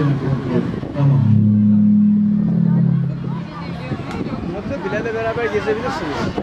sene kontrol. Tamam. Bilal'le beraber gezebilirsiniz.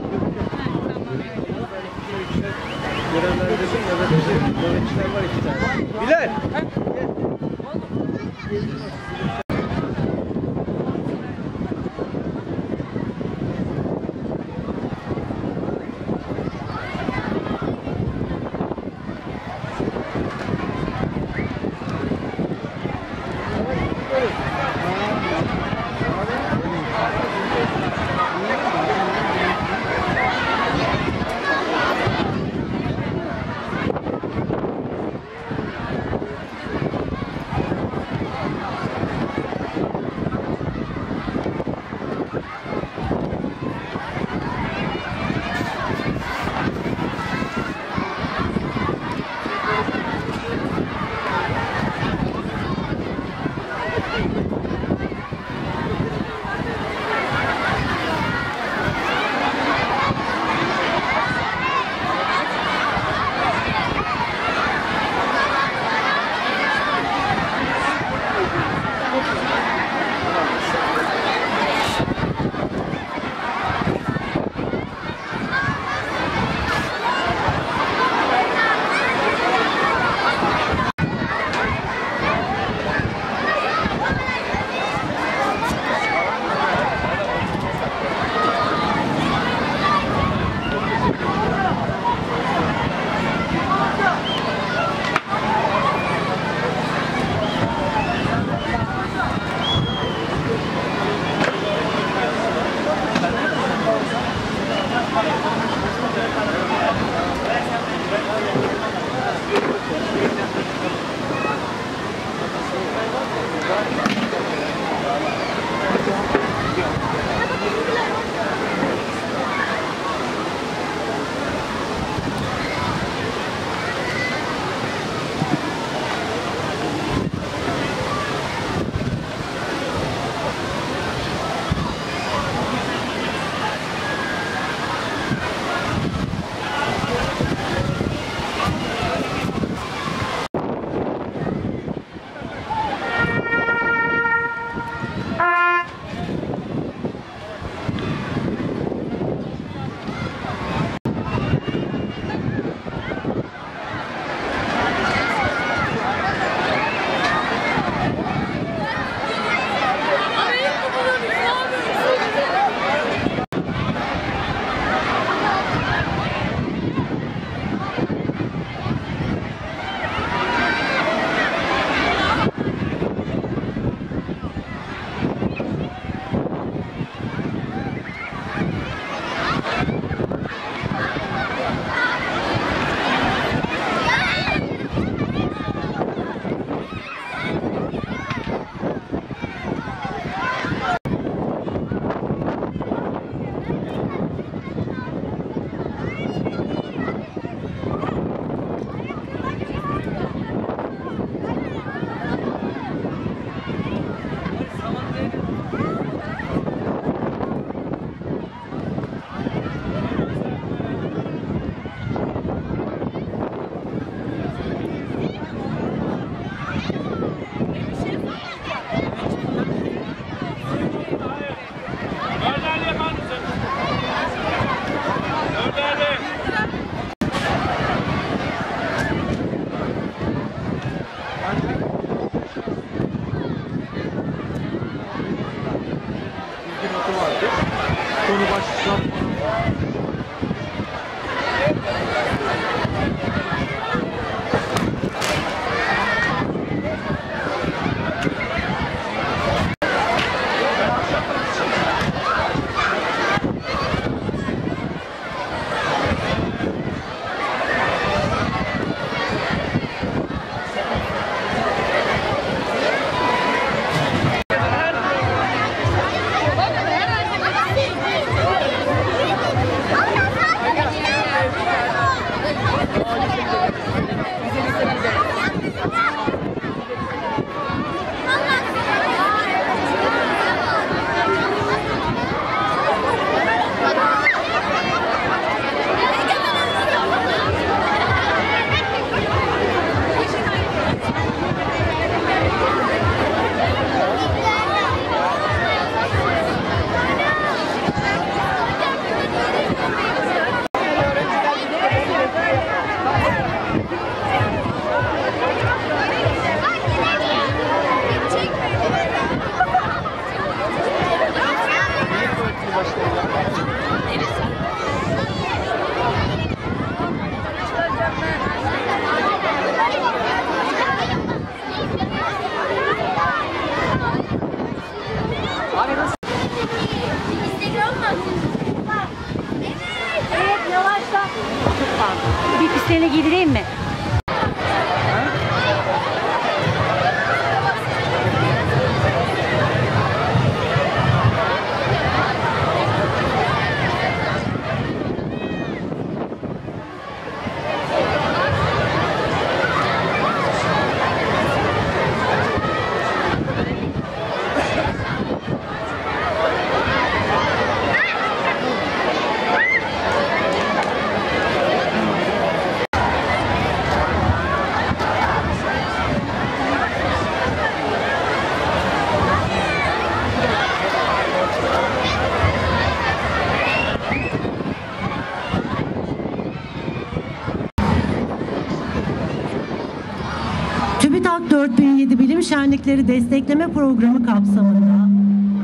TÜBİTAK 4007 Bilim Şenlikleri Destekleme Programı kapsamında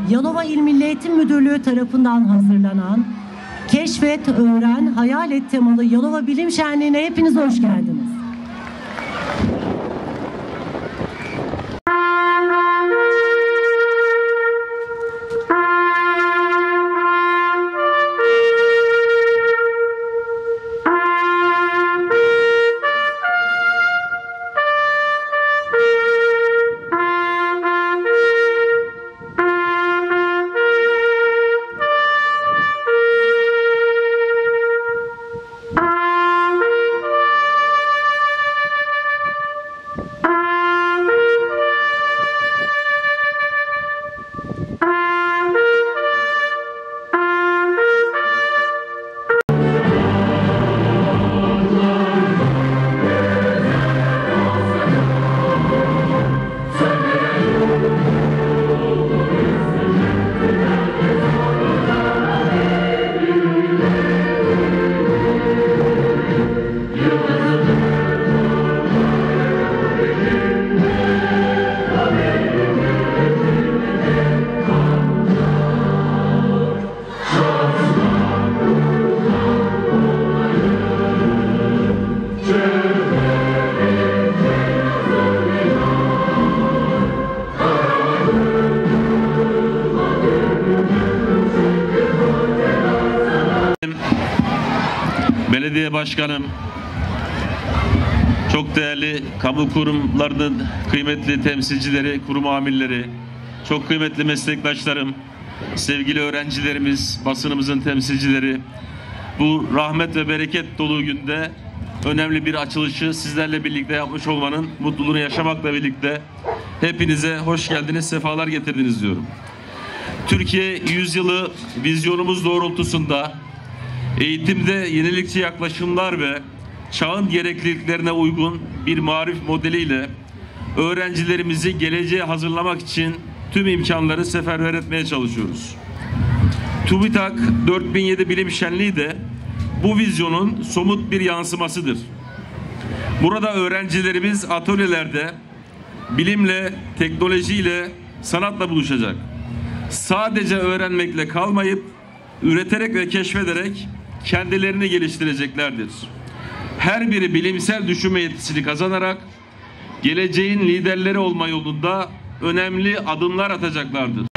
Yalova İl Milli Eğitim Müdürlüğü tarafından hazırlanan Keşfet, Öğren, Hayal Et temalı Yalova Bilim Şenliği'ne hepiniz hoş geldiniz. Başkanım, çok değerli kamu kurumlarının kıymetli temsilcileri, kurum amirleri, çok kıymetli meslektaşlarım, sevgili öğrencilerimiz, basınımızın temsilcileri, bu rahmet ve bereket dolu günde önemli bir açılışı sizlerle birlikte yapmış olmanın mutluluğunu yaşamakla birlikte hepinize hoş geldiniz, sefalar getirdiniz diyorum. Türkiye yüzyılı vizyonumuz doğrultusunda eğitimde yenilikçi yaklaşımlar ve çağın gerekliliklerine uygun bir marif modeliyle öğrencilerimizi geleceğe hazırlamak için tüm imkanları seferber etmeye çalışıyoruz. TÜBİTAK 4007 Bilim Şenliği de bu vizyonun somut bir yansımasıdır. Burada öğrencilerimiz atölyelerde bilimle, teknolojiyle, sanatla buluşacak. Sadece öğrenmekle kalmayıp üreterek ve keşfederek kendilerini geliştireceklerdir. Her biri bilimsel düşünme yetisini kazanarak geleceğin liderleri olma yolunda önemli adımlar atacaklardır.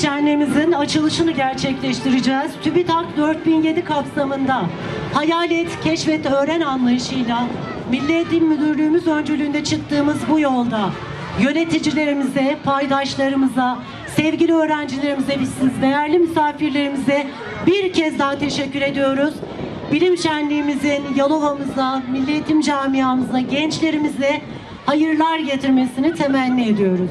Şenliğimizin açılışını gerçekleştireceğiz. TÜBİTAK 4007 kapsamında Hayalet, Keşfet, Öğren anlayışıyla Milli Eğitim Müdürlüğümüz öncülüğünde çıktığımız bu yolda yöneticilerimize, paydaşlarımıza, sevgili öğrencilerimize siz değerli misafirlerimize bir kez daha teşekkür ediyoruz. Bilim şenliğimizin Yalova'mıza, Milli Eğitim Camiamıza, gençlerimize hayırlar getirmesini temenni ediyoruz.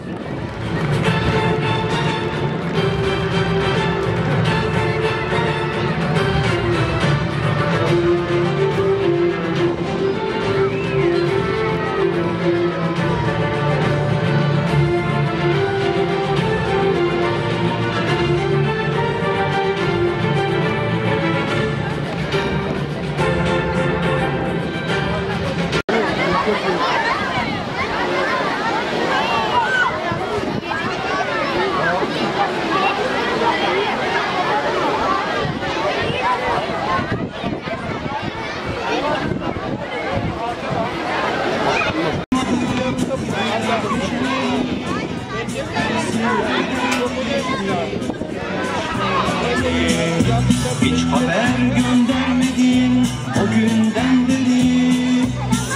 Hiç haber göndermedin o günden beri.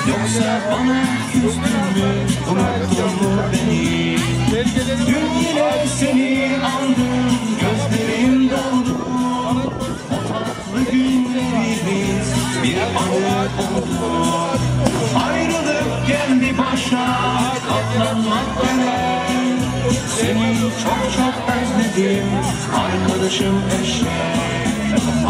Yoksa bana küstün mü? Unuttun mu beni? Dün yine seni andım gözlerim doldu. O tatlı günlerimiz bir anı oldu. Ayrılık geldi başa katlanmak gerek seni çok çok özledim Arkadaşım eşek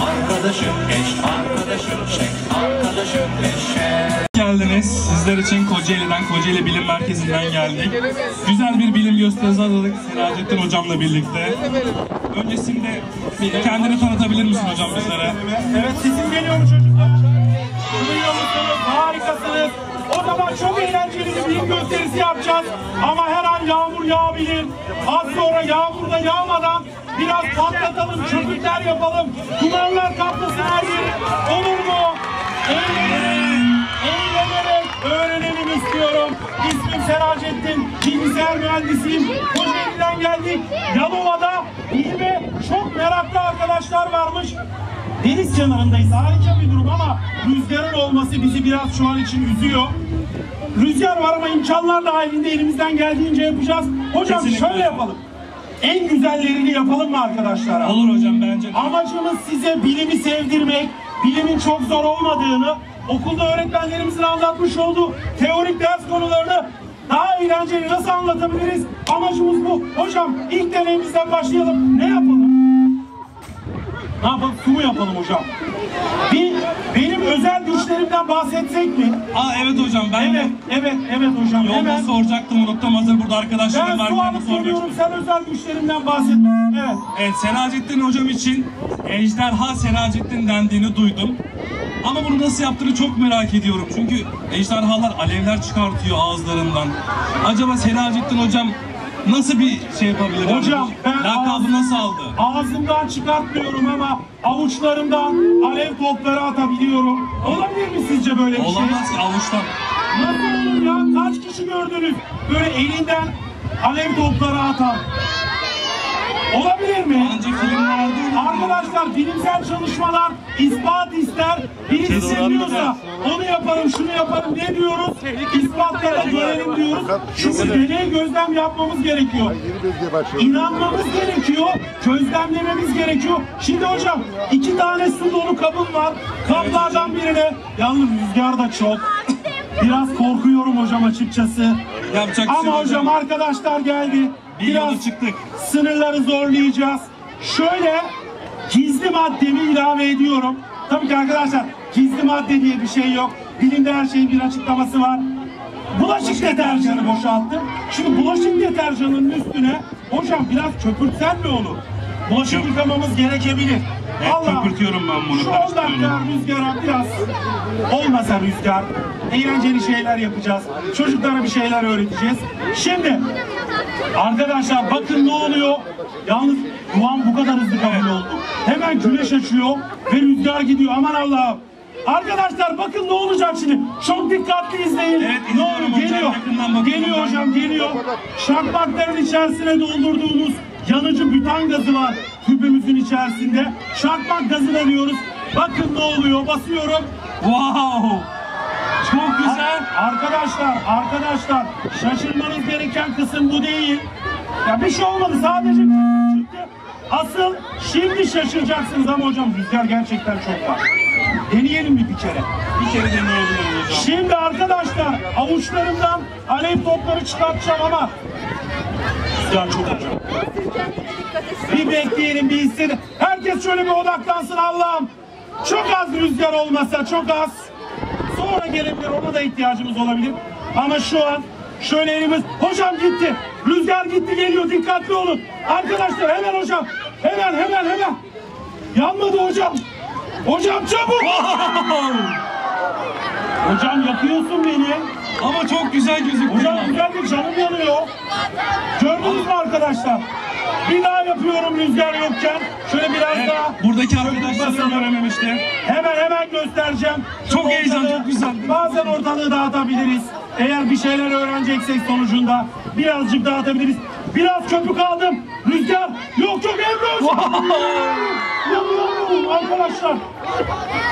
Arkadaşım eş Arkadaşım şek Arkadaşım eşek geldiniz. Sizler için Kocaeli'den, Kocaeli Bilim Merkezi'nden geldik. Güzel bir bilim gösterisi hazırladık Siracettin Hocam'la birlikte. Öncesinde kendini tanıtabilir misin hocam bizlere? Evet sesim geliyor mu çocuklar? Duyuyor musunuz? Harikasınız. O zaman çok eğlenceli bir bilim gösterisi yapacağız. Ama her an yağmur yağabilir. Az sonra yağmur da yağmadan biraz patlatalım, çöpükler yapalım. Dumanlar kaplasın her yeri. Olur mu? Eğlenelim. Eğlenerek öğrenelim istiyorum. İsmim Seracettin. Bilgisayar mühendisiyim. Kocaeli'den geldik. Yalova'da bilime çok meraklı arkadaşlar varmış. Deniz kenarındayız. Harika bir durum ama rüzgarın olması bizi biraz şu an için üzüyor. Rüzgar var ama imkanlar dahilinde elimizden geldiğince yapacağız. Hocam Kesinlikle. şöyle yapalım. En güzellerini yapalım mı arkadaşlara? Olur hocam bence. de. Amacımız size bilimi sevdirmek, bilimin çok zor olmadığını, okulda öğretmenlerimizin anlatmış olduğu teorik ders konularını daha eğlenceli nasıl anlatabiliriz? Amacımız bu. Hocam ilk deneyimizden başlayalım. Ne yapalım? Ne yapalım? Su mu yapalım hocam? Bir, benim özel güçlerimden bahsetsek mi? Aa evet hocam ben Evet, evet, evet hocam. yolda Hemen. soracaktım unuttum hazır burada arkadaşlarım Ben var. su Ben de alıp sormak soruyorum, istiyorum. sen özel güçlerinden bahset. Evet. Evet Seracettin hocam için Ejderha Seracettin dendiğini duydum. Ama bunu nasıl yaptığını çok merak ediyorum. Çünkü ejderhalar alevler çıkartıyor ağızlarından. Acaba Seracettin hocam nasıl bir şey yapabilir? Hocam ben Lakabı nasıl aldı? Ağzımdan çıkartmıyorum ama avuçlarımdan alev topları atabiliyorum. Olabilir mi sizce böyle bir şey? Olamaz ki avuçtan. Nasıl olur ya? Kaç kişi gördünüz böyle elinden alev topları atan? Olabilir mi? Arkadaşlar bilimsel çalışmalar ispat ister. Birisi seviyorsa onu yaparım, şunu yaparım ne diyoruz? İspatla görelim diyoruz. Çünkü deney gözlem yapmamız gerekiyor. İnanmamız gerekiyor, gözlemlememiz gerekiyor. Şimdi hocam iki tane su dolu kabım var. Kaplardan birine, yalnız rüzgar da çok. Biraz korkuyorum hocam açıkçası. Yapacak şey Ama hocam arkadaşlar geldi. Biraz çıktık. sınırları zorlayacağız. Şöyle gizli maddemi ilave ediyorum. Tabii ki arkadaşlar gizli madde diye bir şey yok. Bilimde her şeyin bir açıklaması var. Bulaşık deterjanı boşalttım. Şimdi bulaşık deterjanının üstüne hocam biraz köpürtsen mi onu? Bulaşık yıkamamız gerekebilir. Evet, Vallahi köpürtüyorum ben bunu, Şu 10 karıştırıyorum. dakika rüzgara biraz olmasa rüzgar eğlenceli şeyler yapacağız. Çocuklara bir şeyler öğreteceğiz. Şimdi arkadaşlar bakın ne oluyor. Yalnız duman bu kadar hızlı kabul oldu. Hemen güneş açıyor ve rüzgar gidiyor. Aman Allah'ım. Arkadaşlar bakın ne olacak şimdi. Çok dikkatli izleyin. Evet, ne olur hocam. geliyor. Bakın Geliyor hocam. hocam geliyor. Şakmakların içerisine doldurduğumuz yanıcı bütan gazı var tübümüzün içerisinde. Çakmak gazı veriyoruz. Bakın ne oluyor. Basıyorum. Wow! Çok güzel. Arkadaşlar, arkadaşlar şaşırmanız gereken kısım bu değil. Ya bir şey olmadı sadece çıktı. Asıl şimdi şaşıracaksınız ama hocam rüzgar gerçekten çok var. Deneyelim bir bir kere. Bir kere deneyelim hocam. Şimdi arkadaşlar avuçlarımdan alev topları çıkartacağım ama rüzgar çok hocam. Bir bekleyelim bir hissedin. Herkes şöyle bir odaklansın Allah'ım. Çok az rüzgar olmasa çok az. Sonra gelebilir ona da ihtiyacımız olabilir. Ama şu an şöyle elimiz. Hocam gitti. Rüzgar gitti geliyor dikkatli olun. Arkadaşlar hemen hocam. Hemen hemen hemen. Yanmadı hocam. Hocam çabuk. hocam yakıyorsun beni. Ama çok güzel gözüküyor. Hocam güzel bir canım yanıyor. Gördünüz mü arkadaşlar? Bir daha yapıyorum rüzgar yokken. Şöyle biraz Evet, daha. buradaki arkadaşlarım görememişler. Hemen hemen göstereceğim. Çok Şu heyecan, çok güzel. Bazen ortalığı dağıtabiliriz. Eğer bir şeyler öğreneceksek sonucunda birazcık dağıtabiliriz. Biraz köpük aldım. Rüzgar. Yok yok Emre hocam. Arkadaşlar.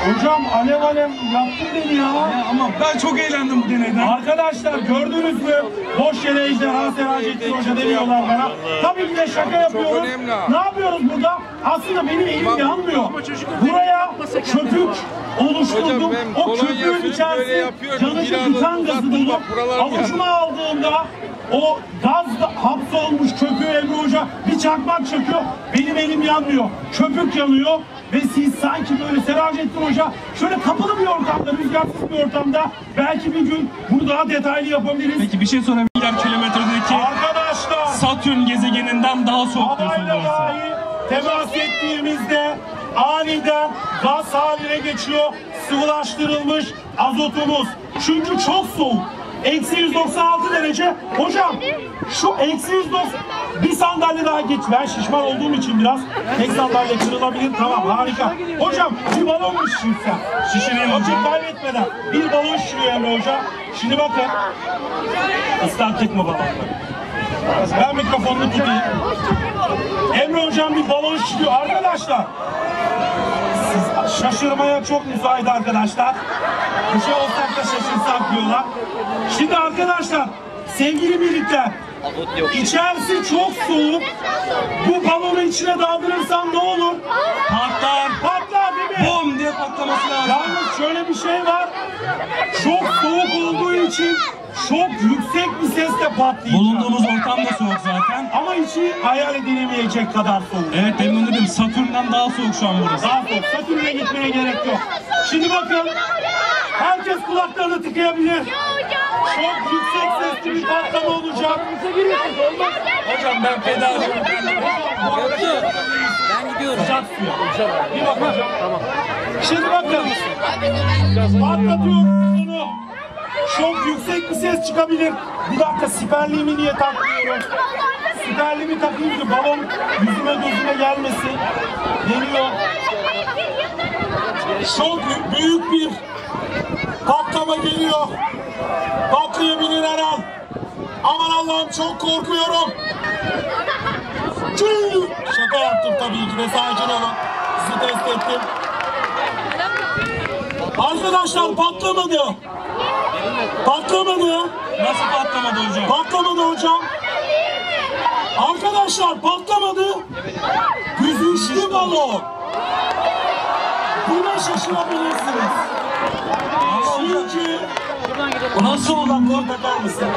Hocam alev alev yaktın beni ya. Ya ama ben çok eğlendim bu deneyden. Arkadaşlar gördünüz mü? Boş yere ejderha Serajettin Hoca demiyorlar bana. Tabii ki de şaka yapıyoruz. Ne yapıyoruz burada? Aslında benim elim yanmıyor. Buraya köpük oluşturdum. Ben O köpüğün içerisinde yanıcı bütan gazı buralarım Avucuma aldığımda o gaz hapsolmuş köpüğü Emre Hoca bir çakmak çakıyor. Benim elim yanmıyor. Köpük yanıyor. Ve siz sanki böyle Serajettin Hoca şöyle kapalı bir ortamda, rüzgarsız bir ortamda belki bir gün bunu daha detaylı yapabiliriz. Peki bir şey sorabilir kilometredeki Arkadaşlar Satürn gezegeninden daha soğuk diyorsun havayla burası. dahi temas ettiğimizde aniden gaz haline geçiyor sıvılaştırılmış azotumuz. Çünkü çok soğuk. Eksi 196 derece. Hocam şu eksi 190 bir sandalye daha geç. Ben şişman olduğum için biraz tek sandalye kırılabilir. Tamam harika. Hocam bir balon mu şişirsen? Şişireyim hocam. kaybetmeden bir balon şişiriyor Emre Hoca. Şimdi bakın. Islattık mı balonları? Ben mikrofonunu tutayım. Emre hocam bir balon şişiriyor. Arkadaşlar şaşırmaya çok müsait arkadaşlar. Bir şey olsak da şaşırsak diyorlar. Şimdi arkadaşlar sevgili birlikte içerisi çok soğuk. Bu balonu içine daldırırsam ne olur? Patlar. Patlar değil mi? Bom diye patlaması lazım. Yalnız şöyle bir şey var. Çok soğuk olduğu için çok yüksek bir sesle patlayacak. Bulunduğumuz ortam da soğuk zaten. Ama içi hayal edilemeyecek kadar soğuk. Evet demin dedim Satürn'den daha soğuk şu an burası. Daha soğuk. Satürn'e gitmeye gerek yok. Şimdi bakın. Herkes kulaklarını tıkayabilir. Çok yüksek sesli bir patlama olacak. Hocam ben feda ediyorum. Ben gidiyorum. Sıcak suya. Bir bak hocam. Tamam. Şimdi bakın. Patlatıyorum bunu. Çok yüksek bir ses çıkabilir. Bir dakika siperliğimi niye takmıyorum? Siperliğimi takayım ki balon yüzüme gözüme gelmesin. Geliyor. Çok büyük bir patlama geliyor. Patlayabilir her an. Aman Allah'ım çok korkuyorum. Şaka yaptım tabii ki de sakin olun. Sizi test ettim. Arkadaşlar patlamadı. Patlamadı. Nasıl patlamadı hocam? Patlamadı hocam. Arkadaşlar patlamadı. Büzüştü balon. Buna şaşırabilirsiniz. Çünkü Nasıl olur? Bakar mısın?